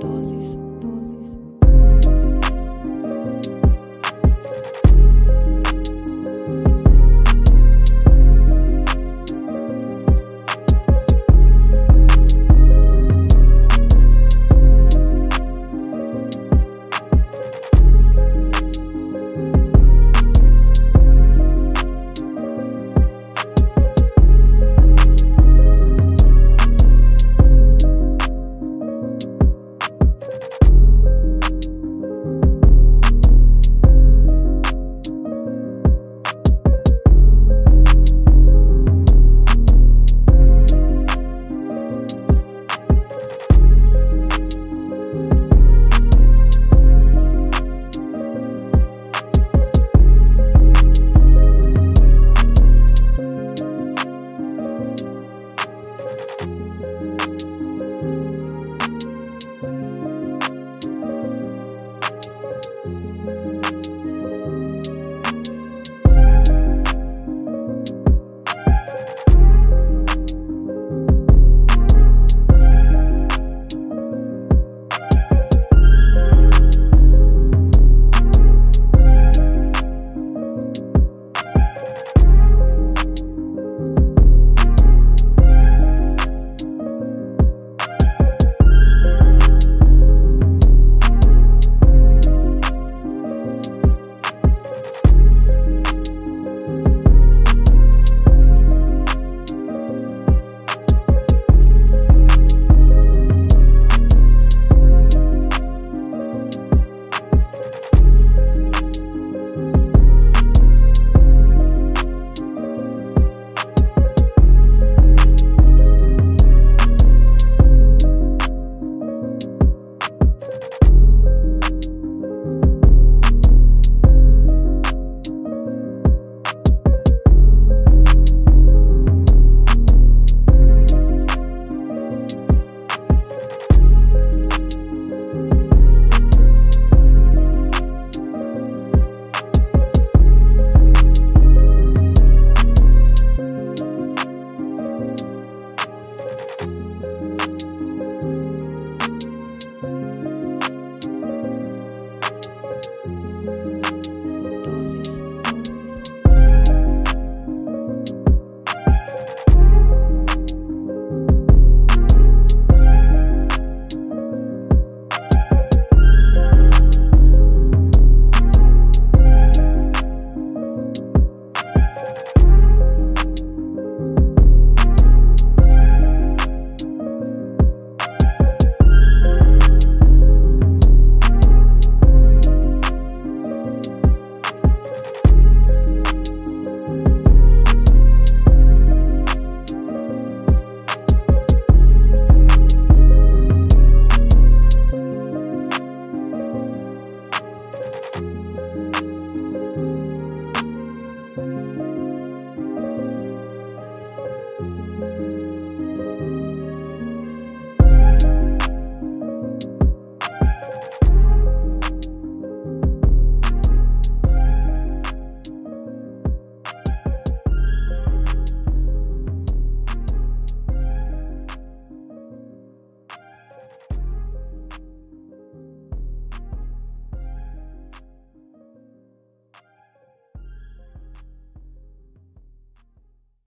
doses.